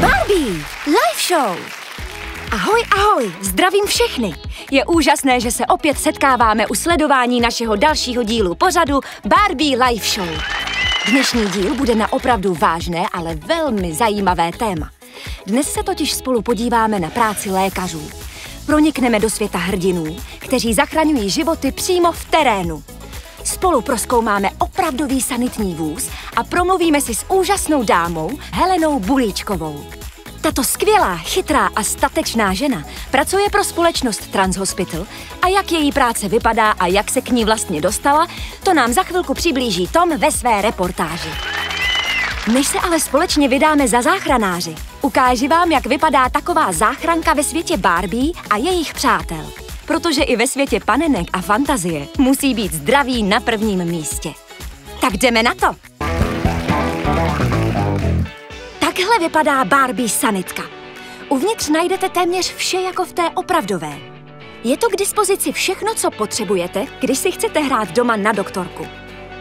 Barbie, live show! Ahoj, ahoj, zdravím všechny. Je úžasné, že se opět setkáváme u sledování našeho dalšího dílu pořadu Barbie Live Show. Dnešní díl bude na opravdu vážné, ale velmi zajímavé téma. Dnes se totiž spolu podíváme na práci lékařů. Pronikneme do světa hrdinů, kteří zachraňují životy přímo v terénu. Spolu proskoumáme opravdový sanitní vůz a promluvíme si s úžasnou dámou Helenou Bulíčkovou. Tato skvělá, chytrá a statečná žena pracuje pro společnost Transhospital a jak její práce vypadá a jak se k ní vlastně dostala, to nám za chvilku přiblíží Tom ve své reportáži. Než se ale společně vydáme za záchranáři, ukáži vám, jak vypadá taková záchranka ve světě Barbie a jejich přátel. Protože i ve světě panenek a fantazie musí být zdraví na prvním místě. Tak jdeme na to! Takhle vypadá Barbie sanitka. Uvnitř najdete téměř vše jako v té opravdové. Je to k dispozici všechno, co potřebujete, když si chcete hrát doma na doktorku.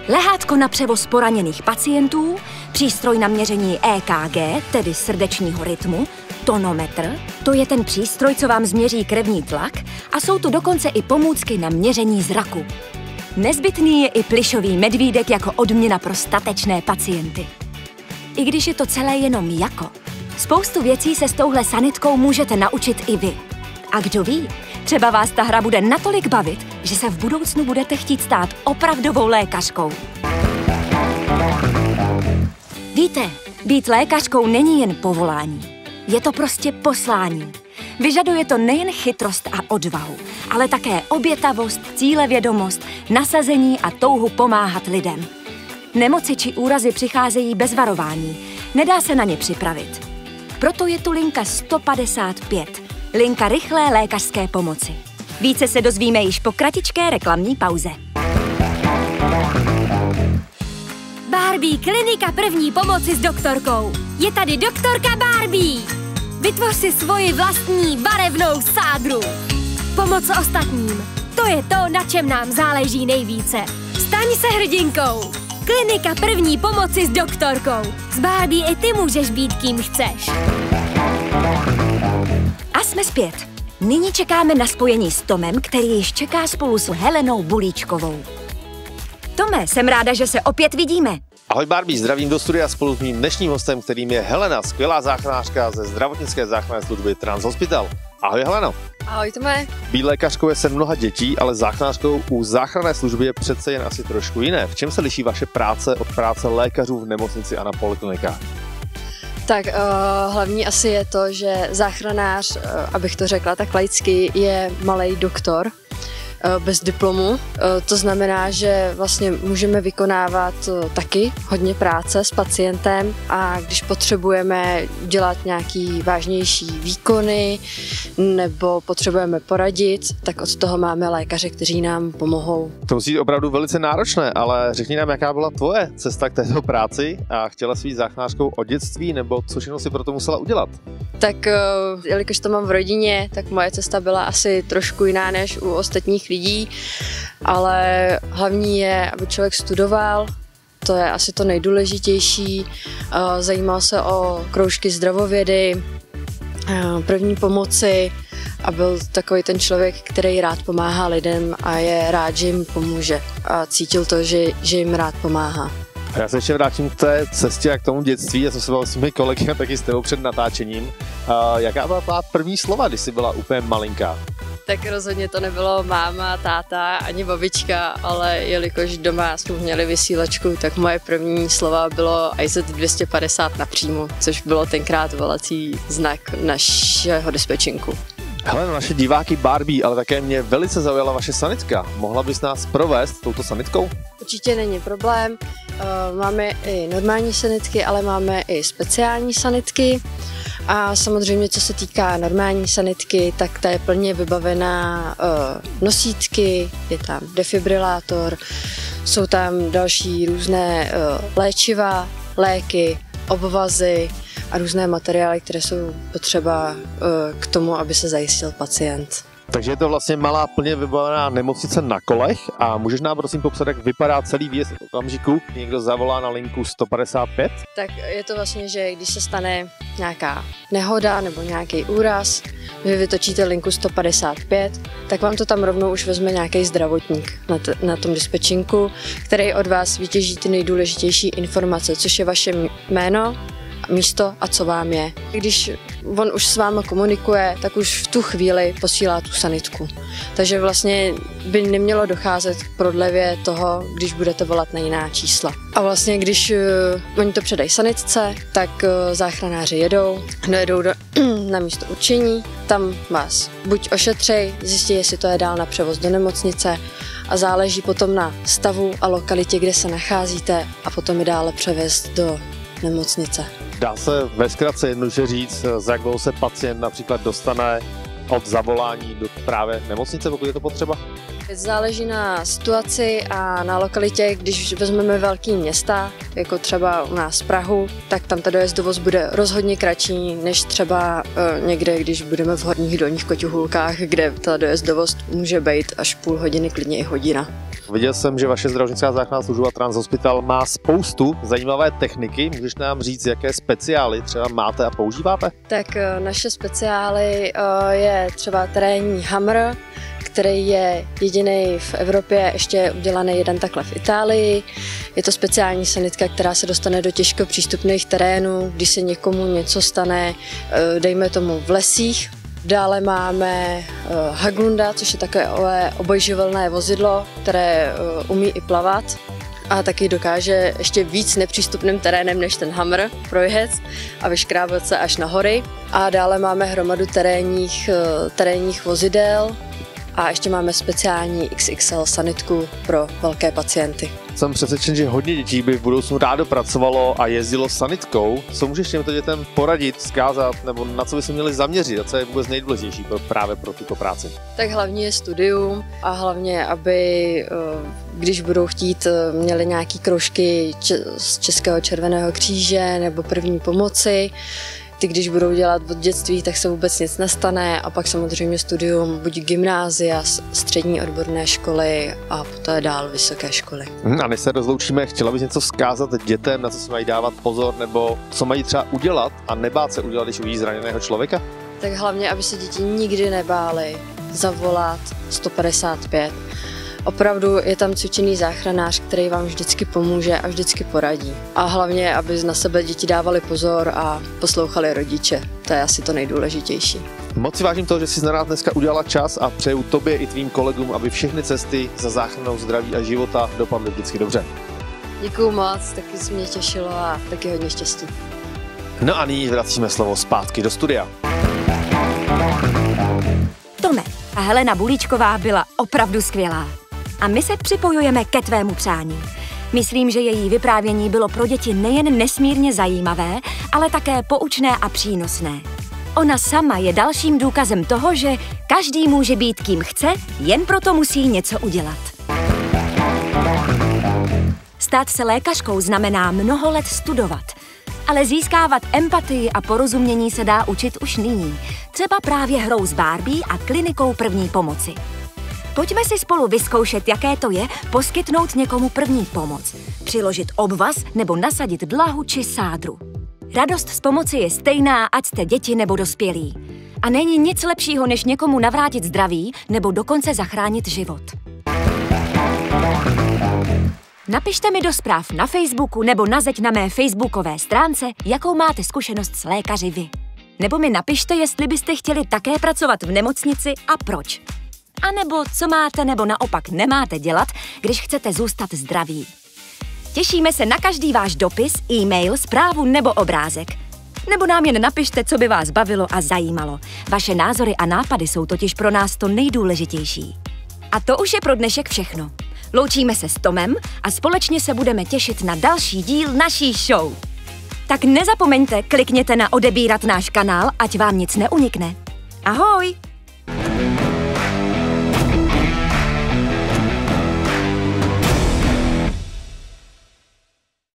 Lehátko na převoz poraněných pacientů, přístroj na měření EKG, tedy srdečního rytmu, tonometr, to je ten přístroj, co vám změří krevní tlak a jsou tu dokonce i pomůcky na měření zraku. Nezbytný je i plišový medvídek jako odměna pro statečné pacienty. I když je to celé jenom jako, spoustu věcí se s touhle sanitkou můžete naučit i vy. A kdo ví, třeba vás ta hra bude natolik bavit, že se v budoucnu budete chtít stát opravdovou lékařkou. Víte, být lékařkou není jen povolání. Je to prostě poslání. Vyžaduje to nejen chytrost a odvahu, ale také obětavost, cílevědomost, nasazení a touhu pomáhat lidem. Nemoci či úrazy přicházejí bez varování. Nedá se na ně připravit. Proto je tu linka 155, linka rychlé lékařské pomoci. Více se dozvíme již po kratičké reklamní pauze. Barbie, klinika první pomoci s doktorkou. Je tady doktorka Barbie. Vytvoř si svoji vlastní barevnou sádru. Pomoc ostatním. To je to, na čem nám záleží nejvíce. Staň se hrdinkou. Klinika první pomoci s doktorkou. S Barbie i ty můžeš být kým chceš. A jsme zpět. Nyní čekáme na spojení s Tomem, který již čeká spolu s Helenou Bulíčkovou. Tome, jsem ráda, že se opět vidíme. Ahoj Barbie, zdravím do studia spolu s mým dnešním hostem, kterým je Helena, skvělá záchranářka ze zdravotnické záchranné služby Transhospital. Ahoj Heleno. Ahoj Tome. Být lékařkou je sen mnoha dětí, ale záchranářkou u záchranné služby je přece jen asi trošku jiné. V čem se liší vaše práce od práce lékařů v nemocnici a na poliklinikách? Tak uh, hlavní asi je to, že záchranář, uh, abych to řekla tak laicky, je malý doktor, bez diplomu. Eh, to znamená, že vlastně můžeme vykonávat eh, taky hodně práce s pacientem a když potřebujeme dělat nějaký vážnější výkony nebo potřebujeme poradit, tak od toho máme lékaře, kteří nám pomohou. To musí být opravdu velice náročné, ale řekni nám, jaká byla tvoje cesta k této práci a chtěla svít záchranářkou od dětství nebo co všechno si pro to musela udělat? Tak jelikož to mám v rodině, tak moje cesta byla asi trošku jiná než u ostatních lidí lidí, ale hlavní je, aby člověk studoval, to je asi to nejdůležitější, eh, zajímal se o kroužky zdravovědy, eh, první pomoci a byl takový ten člověk, který rád pomáhá lidem a je rád, že jim pomůže a cítil to, že, že jim rád pomáhá. A já se ještě vrátím k té cestě a k tomu dětství. Já jsem se s mými kolegy a taky s tebou před natáčením. A jaká byla tvá první slova, když jsi byla úplně malinká? Tak rozhodně to nebylo máma, táta ani babička, ale jelikož doma jsme měli vysílačku, tak moje první slova bylo IZ 250 napřímo, což bylo tenkrát volací znak našeho dispečinku. Hele, naše diváky Barbie, ale také mě velice zaujala vaše sanitka. Mohla bys nás provést touto sanitkou? Určitě není problém. Eh, máme i normální sanitky, ale máme i speciální sanitky. A samozřejmě, co se týká normální sanitky, tak ta je plně vybavená uh, nosítky, je tam defibrilátor, jsou tam další různé uh, léčiva, léky, obvazy a různé materiály, které jsou potřeba uh, k tomu, aby se zajistil pacient. Takže je to vlastně malá plně vybavená nemocnice na kolech a můžeš nám prosím popsat, jak vypadá celý výjezd v okamžiku, někdo zavolá na linku 155? Tak je to vlastně, že když se stane nějaká nehoda nebo nějaký úraz, vy vytočíte linku 155, tak vám to tam rovnou už vezme nějaký zdravotník na, t- na tom dispečinku, který od vás vytěží ty nejdůležitější informace, což je vaše jméno, místo a co vám je. Když on už s vámi komunikuje, tak už v tu chvíli posílá tu sanitku. Takže vlastně by nemělo docházet k prodlevě toho, když budete volat na jiná čísla. A vlastně, když uh, oni to předají sanitce, tak uh, záchranáři jedou, dojedou do, na místo učení, tam vás buď ošetřej, zjistí, jestli to je dál na převoz do nemocnice, a záleží potom na stavu a lokalitě, kde se nacházíte a potom je dále převést do nemocnice. Dá se ve zkratce jednoduše říct, za jak dlouho se pacient například dostane od zavolání do právě nemocnice, pokud je to potřeba? Záleží na situaci a na lokalitě. Když vezmeme velký města, jako třeba u nás Prahu, tak tam ta dojezdovost bude rozhodně kratší, než třeba uh, někde, když budeme v horních dolních koťuhulkách, kde ta dojezdovost může být až půl hodiny, klidně i hodina. Viděl jsem, že vaše zdravotnická záchranná služba Transhospital má spoustu zajímavé techniky. Můžeš nám říct, jaké speciály třeba máte a používáte? Tak naše speciály je třeba terénní hammer, který je jediný v Evropě, ještě udělaný jeden takhle v Itálii. Je to speciální sanitka, která se dostane do těžko přístupných terénů, když se někomu něco stane, dejme tomu v lesích, Dále máme uh, Hagunda, což je takové obojživelné vozidlo, které uh, umí i plavat a taky dokáže ještě víc nepřístupným terénem než ten Hammer projet a vyškrábat se až na hory. A dále máme hromadu terénních, terénních vozidel, a ještě máme speciální XXL sanitku pro velké pacienty. Jsem přesvědčen, že hodně dětí by v budoucnu rádo pracovalo a jezdilo sanitkou. Co můžeš těmto dětem poradit, zkázat, nebo na co by se měli zaměřit a co je vůbec nejdůležitější pro, právě pro tuto práci? Tak hlavně je studium a hlavně, aby eh, když budou chtít, eh, měli nějaký kroužky z Českého červeného kříže nebo první pomoci, ty, když budou dělat od dětství, tak se vůbec nic nestane a pak samozřejmě studium buď gymnázia, střední odborné školy a poté dál vysoké školy. Hmm, a než se rozloučíme, chtěla bys něco vzkázat dětem, na co se mají dávat pozor, nebo co mají třeba udělat a nebát se udělat, když uvidí zraněného člověka? Tak hlavně, aby se děti nikdy nebály zavolat 155 Opravdu je tam cvičený záchranář, který vám vždycky pomůže a vždycky poradí. A hlavně, aby na sebe děti dávali pozor a poslouchali rodiče. To je asi to nejdůležitější. Moc si vážím toho, že jsi na nás dneska udělala čas a přeju tobě i tvým kolegům, aby všechny cesty za záchranou zdraví a života dopadly vždycky dobře. Děkuju moc, taky se mě těšilo a taky hodně štěstí. No a nyní vracíme slovo zpátky do studia. Tome a Helena Bulíčková byla opravdu skvělá. A my se připojujeme ke tvému přání. Myslím, že její vyprávění bylo pro děti nejen nesmírně zajímavé, ale také poučné a přínosné. Ona sama je dalším důkazem toho, že každý může být kým chce, jen proto musí něco udělat. Stát se lékařkou znamená mnoho let studovat, ale získávat empatii a porozumění se dá učit už nyní, třeba právě hrou s Barbie a klinikou první pomoci. Pojďme si spolu vyzkoušet, jaké to je poskytnout někomu první pomoc, přiložit obvaz nebo nasadit dlahu či sádru. Radost z pomoci je stejná, ať jste děti nebo dospělí. A není nic lepšího, než někomu navrátit zdraví nebo dokonce zachránit život. Napište mi do zpráv na Facebooku nebo na zeď na mé facebookové stránce, jakou máte zkušenost s lékaři vy. Nebo mi napište, jestli byste chtěli také pracovat v nemocnici a proč. A nebo co máte nebo naopak nemáte dělat, když chcete zůstat zdraví. Těšíme se na každý váš dopis, e-mail, zprávu nebo obrázek. Nebo nám jen napište, co by vás bavilo a zajímalo. Vaše názory a nápady jsou totiž pro nás to nejdůležitější. A to už je pro dnešek všechno. Loučíme se s Tomem a společně se budeme těšit na další díl naší show. Tak nezapomeňte, klikněte na odebírat náš kanál, ať vám nic neunikne. Ahoj!